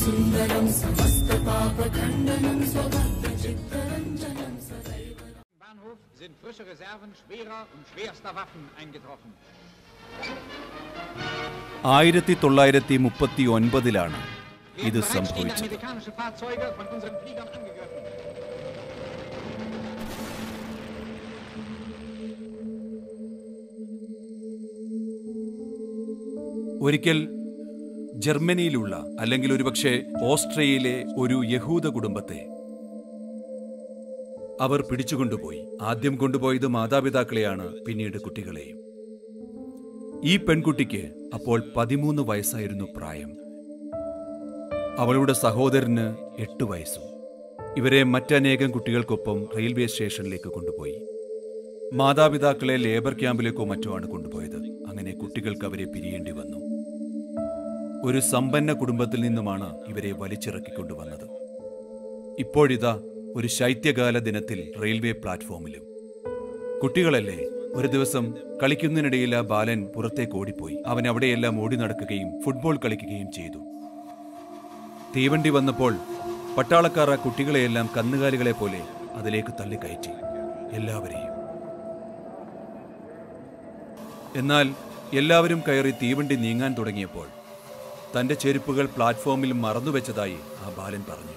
സുന്ദരം Bahnhof sind frische Reserven schwerer und schwerster Waffen eingetroffen. ആയിരത്തി തൊള്ളായിരത്തി മുപ്പത്തി ഒൻപതിലാണ് ഇത് സംഭവിച്ചത് ഒരിക്കൽ ജർമ്മനിയിലുള്ള അല്ലെങ്കിൽ ഒരുപക്ഷെ ഓസ്ട്രിയയിലെ ഒരു യഹൂദ കുടുംബത്തെ അവർ പിടിച്ചുകൊണ്ടുപോയി. ആദ്യം കൊണ്ടുപോയത് മാതാപിതാക്കളെയാണ് പിന്നീട് കുട്ടികളെയും ഈ പെൺകുട്ടിക്ക് അപ്പോൾ പതിമൂന്ന് വയസ്സായിരുന്നു പ്രായം. അവളുടെ സഹോദരന് എട്ട് വയസ്സും. ഇവരെ മറ്റനേകം കുട്ടികൾക്കൊപ്പം റെയിൽവേ സ്റ്റേഷനിലേക്ക് കൊണ്ടുപോയി. മാതാപിതാക്കളെ ലേബർ ക്യാമ്പിലേക്കോ മറ്റോ ആണ് കൊണ്ടുപോയത്. അങ്ങനെ കുട്ടികൾക്ക് അവരെ പിരിയേണ്ടി വന്നു. ഒരു സമ്പന്ന കുടുംബത്തിൽ നിന്നുമാണ് ഇവരെ വലിച്ചിറക്കിക്കൊണ്ടുവന്നത്. ഇപ്പോഴിതാ ഒരു ശൈത്യകാല ദിനത്തിൽ റെയിൽവേ പ്ലാറ്റ്ഫോമിലും. കുട്ടികളല്ലേ ഒരു ദിവസം കളിക്കുന്നതിനിടയിൽ ആ ബാലൻ പുറത്തേക്ക് ഓടിപ്പോയി. അവൻ അവിടെയെല്ലാം ഓടി നടക്കുകയും ഫുട്ബോൾ കളിക്കുകയും ചെയ്തു. തീവണ്ടി വന്നപ്പോൾ പട്ടാളക്കാർ ആ കുട്ടികളെയെല്ലാം കന്നുകാലികളെ പോലെ അതിലേക്ക് തള്ളിക്കയറ്റി. എല്ലാവരെയും. എന്നാൽ എല്ലാവരും കയറി തീവണ്ടി നീങ്ങാൻ തുടങ്ങിയപ്പോൾ തന്റെ ചെരുപ്പുകൾ പ്ലാറ്റ്ഫോമിൽ മറന്നുവെച്ചതായി ആ ബാലൻ പറഞ്ഞു.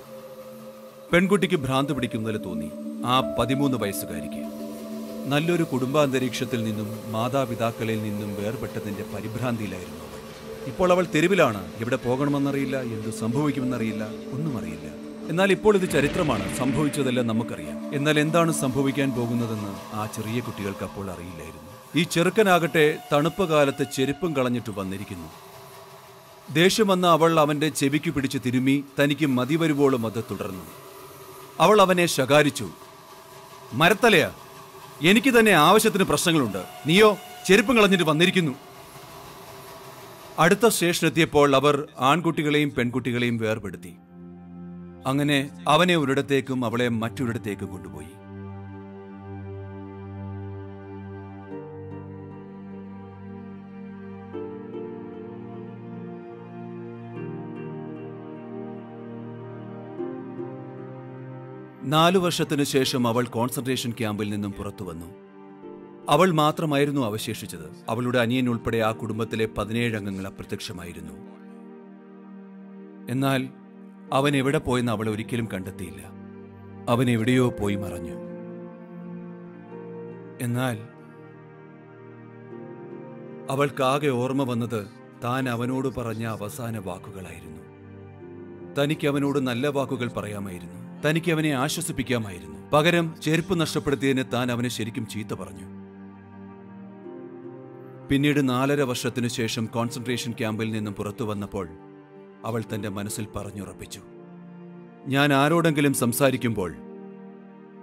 പെൺകുട്ടിക്ക് ഭ്രാന്ത് പിടിക്കുന്നതിൽ തോന്നി ആ പതിമൂന്ന് വയസ്സുകാരിക്ക്. നല്ലൊരു കുടുംബാന്തരീക്ഷത്തിൽ നിന്നും മാതാപിതാക്കളിൽ നിന്നും വേർപെട്ടതിന്റെ പരിഭ്രാന്തിയിലായിരുന്നു അവൾ. ഇപ്പോൾ അവൾ തെരുവിലാണ്. എവിടെ പോകണമെന്നറിയില്ല എന്ത് സംഭവിക്കുമെന്നറിയില്ല ഒന്നും അറിയില്ല എന്നാൽ ഇപ്പോൾ ഇത് ചരിത്രമാണ്. സംഭവിച്ചതെല്ലാം നമുക്കറിയാം. എന്നാൽ എന്താണ് സംഭവിക്കാൻ പോകുന്നതെന്ന് ആ ചെറിയ കുട്ടികൾക്ക് അപ്പോൾ അറിയില്ലായിരുന്നു. ഈ ചെറുക്കനാകട്ടെ തണുപ്പ് കാലത്ത് ചെരുപ്പും കളഞ്ഞിട്ട് വന്നിരിക്കുന്നു. ദേഷ്യം വന്ന അവൾ അവന്റെ ചെവിക്ക് പിടിച്ച് തിരുമ്മി തനിക്ക് മതി വരുവോളും അത് തുടർന്നു. അവൾ അവനെ ശകാരിച്ചു. മരത്തലയാ എനിക്ക് തന്നെ ആവശ്യത്തിന് പ്രശ്നങ്ങളുണ്ട്. നീയോ ചെരുപ്പം കളഞ്ഞിട്ട് വന്നിരിക്കുന്നു. അടുത്ത സ്റ്റേഷനെത്തിയപ്പോൾ അവർ ആൺകുട്ടികളെയും പെൺകുട്ടികളെയും വേർപെടുത്തി. അങ്ങനെ അവനെ ഒരിടത്തേക്കും അവളെ മറ്റൊരിടത്തേക്കും കൊണ്ടുപോയി. നാലു വർഷത്തിനു ശേഷം അവൾ കോൺസെൻട്രേഷൻ ക്യാമ്പിൽ നിന്നും പുറത്തു വന്നു. അവൾ മാത്രമായിരുന്നു അവശേഷിച്ചത്. അവളുടെ അനിയൻ ഉൾപ്പെടെ ആ കുടുംബത്തിലെ പതിനേഴ് അംഗങ്ങൾ അപ്രത്യക്ഷമായിരുന്നു. എന്നാൽ അവൻ എവിടെ പോയെന്ന് അവൾ ഒരിക്കലും കണ്ടെത്തിയില്ല. അവൻ എവിടെയോ പോയി മറഞ്ഞു. എന്നാൽ അവൾക്കാകെ ഓർമ്മ വന്നത് താൻ അവനോട് പറഞ്ഞ അവസാന വാക്കുകളായിരുന്നു. തനിക്ക് അവനോട് നല്ല വാക്കുകൾ പറയാമായിരുന്നു. തനിക്ക് അവനെ ആശ്വസിപ്പിക്കാമായിരുന്നു. പകരം ചെരുപ്പ് നഷ്ടപ്പെടുത്തിയതിന് താൻ അവനെ ശരിക്കും ചീത്ത പറഞ്ഞു. പിന്നീട് നാലര വർഷത്തിനു ശേഷം കോൺസെൻട്രേഷൻ ക്യാമ്പിൽ നിന്നും പുറത്തു വന്നപ്പോൾ അവൾ തന്റെ മനസ്സിൽ പറഞ്ഞുറപ്പിച്ചു. ഞാൻ ആരോടെങ്കിലും സംസാരിക്കുമ്പോൾ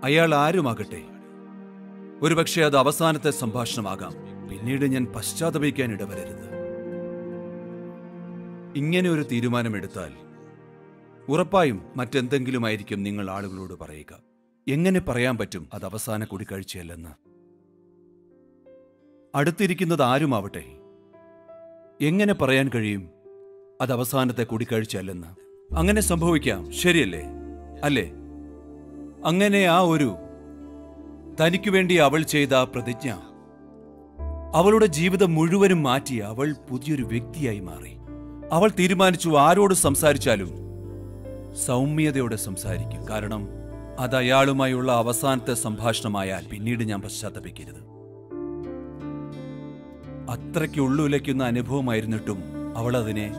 അയാൾ ആരുമാകട്ടെ? ഒരുപക്ഷെ അത് അവസാനത്തെ സംഭാഷണമാകാം. പിന്നീട് ഞാൻ പശ്ചാത്തപിക്കാൻ ഇടവരരുത്. ഇങ്ങനെ ഒരു തീരുമാനമെടുത്താൽ ഉറപ്പായും മറ്റെന്തെങ്കിലുമായിരിക്കും നിങ്ങൾ ആളുകളോട് പറയുക. എങ്ങനെ പറയാൻ പറ്റും അത് അവസാന കൂടിക്കാഴ്ചയല്ലെന്ന്. അടുത്തിരിക്കുന്നത് ആരുമാവട്ടെ? എങ്ങനെ പറയാൻ കഴിയും? അത് അവസാനത്തെ കൂടിക്കാഴ്ചയല്ലെന്ന്. അങ്ങനെ സംഭവിക്കാം. ശരിയല്ലേ? അല്ലേ? അങ്ങനെ ആ ഒരു തനിക്കു വേണ്ടി അവൾ ചെയ്ത പ്രതിജ്ഞ അവളുടെ ജീവിതം മുഴുവനും മാറ്റി അവൾ പുതിയൊരു വ്യക്തിയായി മാറി. അവൾ തീരുമാനിച്ചു ആരോട് സംസാരിച്ചാലും സൗമ്യതയോടെ സംസാരിക്കും. കാരണം അത് അയാളുമായുള്ള അവസാനത്തെ സംഭാഷണമായാൽ പിന്നീട് ഞാൻ പശ്ചാത്തപിക്കരുത്. അത്രയ്ക്ക് ഉള്ളുലയ്ക്കുന്ന അനുഭവമായിരുന്നിട്ടും അവൾ അതിനെ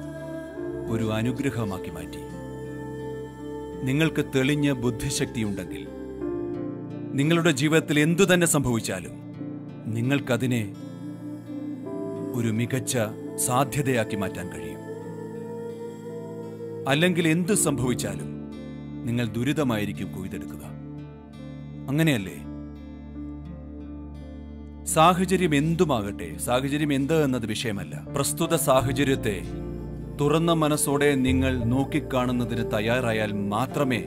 ഒരു അനുഗ്രഹമാക്കി മാറ്റി. നിങ്ങൾക്ക് തെളിഞ്ഞ ബുദ്ധിശക്തിയുണ്ടെങ്കിൽ നിങ്ങളുടെ ജീവിതത്തിൽ എന്തു തന്നെ സംഭവിച്ചാലും നിങ്ങൾക്കതിനെ ഒരു മികച്ച സാധ്യതയാക്കി മാറ്റാൻ കഴിയും. അല്ലെങ്കിൽ എന്തു സംഭവിച്ചാലും നിങ്ങൾ ദുരിതമായിരിക്കും കൊയ്തെടുക്കുക. അങ്ങനെയല്ലേ? സാഹചര്യം എന്തുമാകട്ടെ സാഹചര്യം എന്ത് എന്നത് വിഷയമല്ല. പ്രസ്തുത സാഹചര്യത്തെ തുറന്ന മനസ്സോടെ നിങ്ങൾ നോക്കിക്കാണുന്നതിന് തയ്യാറായാൽ മാത്രമേ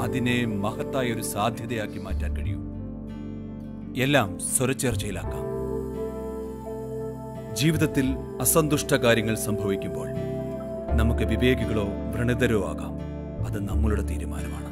അതിനെ മഹത്തായ ഒരു സാധ്യതയാക്കി മാറ്റാൻ കഴിയൂ. എല്ലാം സ്വരച്ചേർച്ചയിലാക്കാം. ജീവിതത്തിൽ അസന്തുഷ്ട കാര്യങ്ങൾ സംഭവിക്കുമ്പോൾ നമുക്ക് വിവേകികളോ പ്രണിതരോ ആകാം. അത് നമ്മളുടെ തീരുമാനമാണ്.